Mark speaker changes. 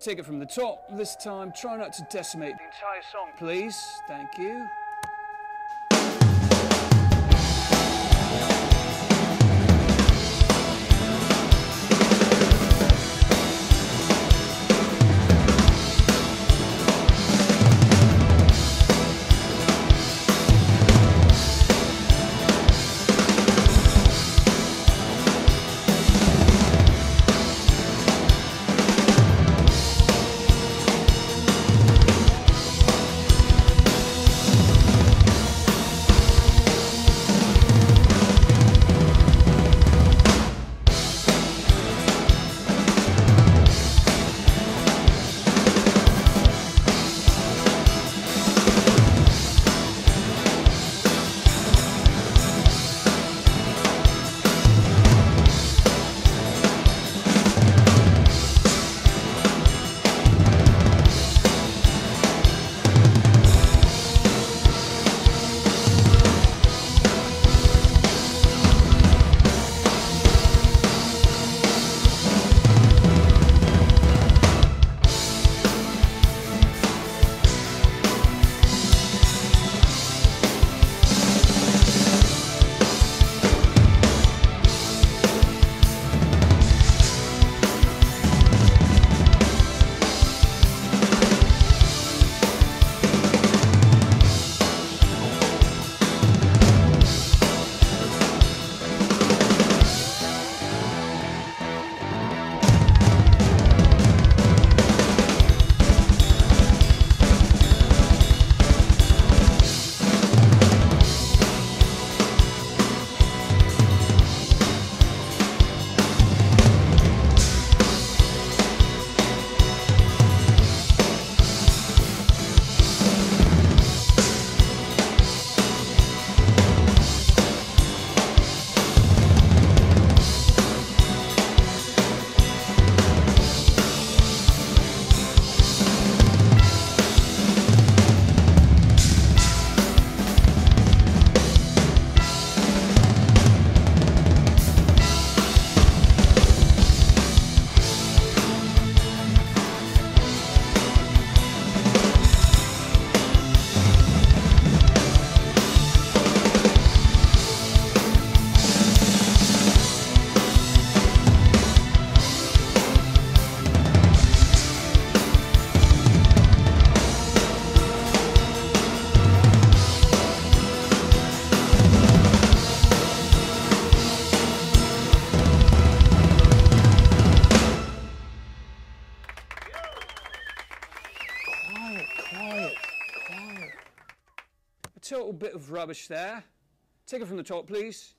Speaker 1: Take it from the top this time. Try not to decimate the entire song, please. Thank you. Total bit of rubbish there. Take it from the top, please.